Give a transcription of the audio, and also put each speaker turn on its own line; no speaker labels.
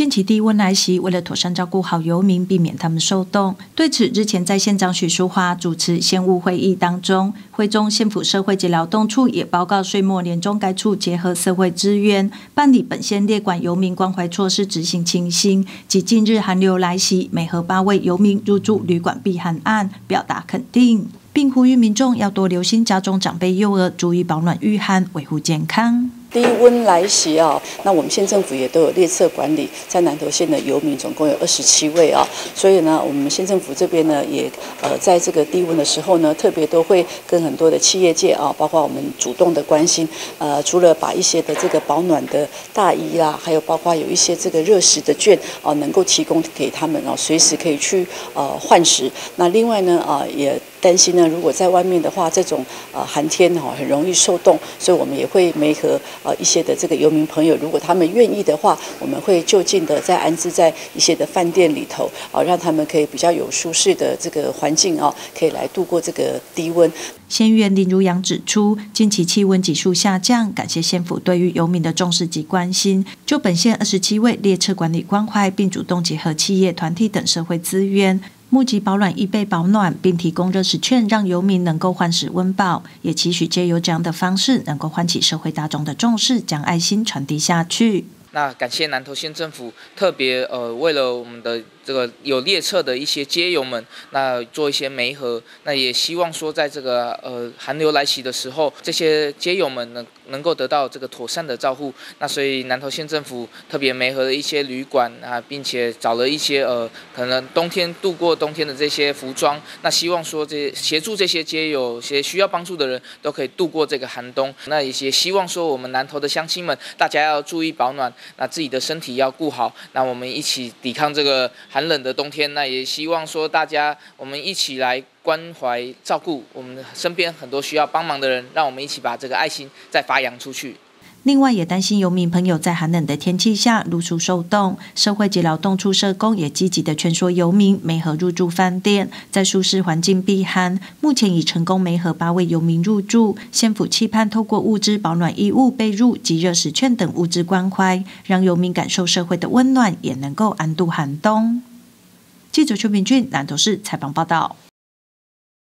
近期低温来袭，为了妥善照顾好游民，避免他们受冻，对此日前在县长许淑华主持县务会议当中，会中县府社会及劳动处也报告岁末年终该处结合社会资源，办理本县列管游民关怀措施执行情形及近日寒流来袭，美和八位游民入住旅馆避寒案，表达肯定，并呼吁民众要多留心家中长辈幼儿，注意保暖御寒，维护健康。
低温来袭啊，那我们县政府也都有列册管理，在南投县的游民总共有二十七位啊，所以呢，我们县政府这边呢，也呃在这个低温的时候呢，特别都会跟很多的企业界啊，包括我们主动的关心，呃，除了把一些的这个保暖的大衣啦，还有包括有一些这个热食的券啊，能够提供给他们哦，随时可以去呃换食。那另外呢啊，也担心呢，如果在外面的话，这种呃寒天哈，很容易受冻，所以我们也会没和。呃，一些的这个游民朋友，如果他们愿意的话，我们会就近的在安置在一些的饭店里头，啊，让他们可以比较有舒适的这个环境啊，可以来度过这个低温。
县议员林如阳指出，近期气温急速下降，感谢县府对于游民的重视及关心。就本县二十七位列车管理关怀，并主动结合企业团体等社会资源。募集保暖、衣被保暖，并提供热食券，让游民能够换食温饱。也期许借由这样的方式，能够唤起社会大众的重视，将爱心传递下去。
那感谢南投县政府特别呃，为了我们的。这个有列车的一些街友们，那做一些媒合，那也希望说，在这个呃寒流来袭的时候，这些街友们能能够得到这个妥善的照顾。那所以南投县政府特别媒合了一些旅馆啊，并且找了一些呃可能冬天度过冬天的这些服装，那希望说这协助这些街友，些需要帮助的人都可以度过这个寒冬。那也希望说我们南投的乡亲们，大家要注意保暖，那自己的身体要顾好，那我们一起抵抗这个寒。寒冷的冬天，那也希望说大家我们一起来关怀照顾我们身边很多需要帮忙的人，让我们一起把这个爱心再发扬出去。
另外，也担心游民朋友在寒冷的天气下露宿受冻，社会及劳动处社工也积极的劝说游民没和入住饭店，在舒适环境避寒。目前已成功没和八位游民入住。县府期盼透过物资保暖衣物被褥及热食券等物资关怀，让游民感受社会的温暖，也能够安度寒冬。记者邱明俊南投市采访报道。